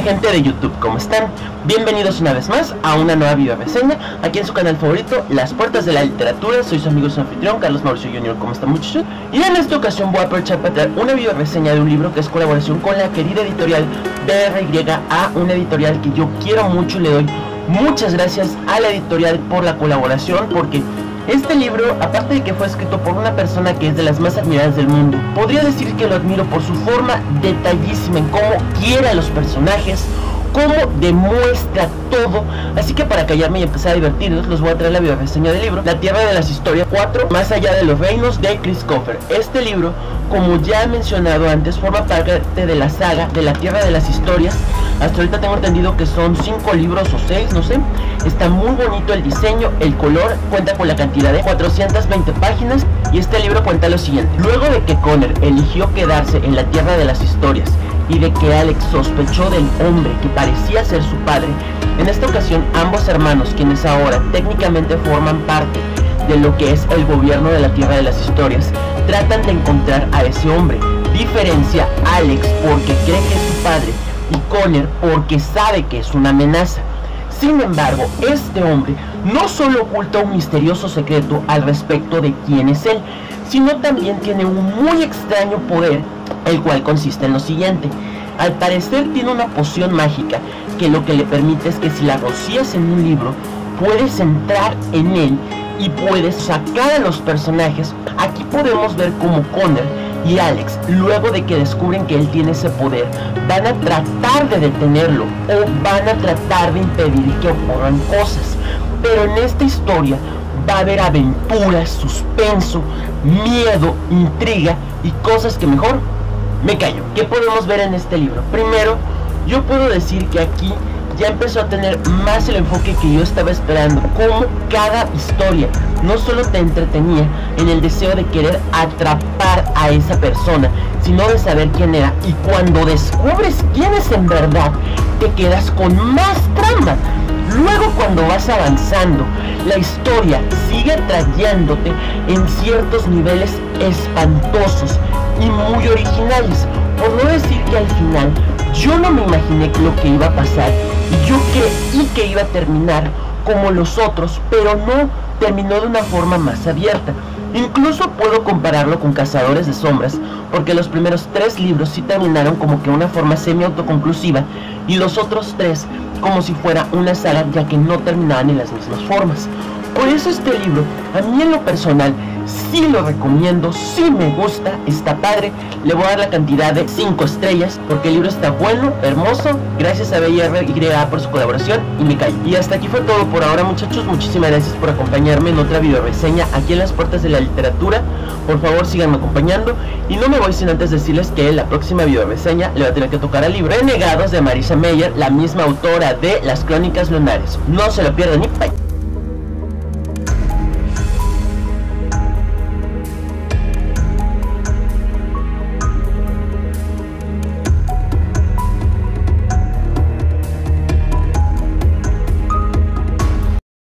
gente de YouTube, ¿cómo están? Bienvenidos una vez más a una nueva video reseña aquí en su canal favorito, Las Puertas de la Literatura. Soy su amigo su anfitrión, Carlos Mauricio Jr., ¿cómo están muchachos? Y en esta ocasión voy a aprovechar para traer una video reseña de un libro que es colaboración con la querida editorial BRYA, una editorial que yo quiero mucho y le doy muchas gracias a la editorial por la colaboración porque este libro, aparte de que fue escrito por una persona que es de las más admiradas del mundo, podría decir que lo admiro por su forma detallísima en cómo quiere los personajes, cómo demuestra todo. Así que para callarme y empezar a divertirnos, los voy a traer la bioreseña del libro La Tierra de las Historias 4, Más allá de los reinos de Chris Coffer. Este libro, como ya he mencionado antes, forma parte de la saga de La Tierra de las Historias hasta ahorita tengo entendido que son 5 libros o 6, no sé. Está muy bonito el diseño, el color, cuenta con la cantidad de 420 páginas y este libro cuenta lo siguiente. Luego de que Connor eligió quedarse en la tierra de las historias y de que Alex sospechó del hombre que parecía ser su padre, en esta ocasión ambos hermanos, quienes ahora técnicamente forman parte de lo que es el gobierno de la tierra de las historias, tratan de encontrar a ese hombre. Diferencia Alex porque cree que es su padre y Conner porque sabe que es una amenaza. Sin embargo, este hombre no solo oculta un misterioso secreto al respecto de quién es él, sino también tiene un muy extraño poder, el cual consiste en lo siguiente. Al parecer tiene una poción mágica que lo que le permite es que si la rocías en un libro, puedes entrar en él y puedes sacar a los personajes. Aquí podemos ver como Connor y Alex, luego de que descubren que él tiene ese poder, van a tratar de detenerlo o van a tratar de impedir que ocurran cosas. Pero en esta historia va a haber aventuras, suspenso, miedo, intriga y cosas que mejor me callo. ¿Qué podemos ver en este libro? Primero, yo puedo decir que aquí ya empezó a tener más el enfoque que yo estaba esperando, como cada historia no solo te entretenía en el deseo de querer atrapar a esa persona, sino de saber quién era. Y cuando descubres quién es en verdad, te quedas con más trama. Luego cuando vas avanzando, la historia sigue trayéndote en ciertos niveles espantosos y muy originales. Por no decir que al final yo no me imaginé lo que iba a pasar yo creí que iba a terminar como los otros, pero no terminó de una forma más abierta. Incluso puedo compararlo con Cazadores de Sombras, porque los primeros tres libros sí terminaron como que una forma semi-autoconclusiva y los otros tres como si fuera una saga ya que no terminaban en las mismas formas. Por eso este libro, a mí en lo personal, sí lo recomiendo, sí me gusta, está padre. Le voy a dar la cantidad de 5 estrellas porque el libro está bueno, hermoso. Gracias a BRYA por su colaboración y me callo. Y hasta aquí fue todo por ahora muchachos. Muchísimas gracias por acompañarme en otra video reseña aquí en las puertas de la literatura. Por favor síganme acompañando. Y no me voy sin antes decirles que la próxima video reseña le va a tener que tocar al libro Renegados de Marisa Meyer, la misma autora de Las Crónicas Lunares. No se lo pierdan ni bye.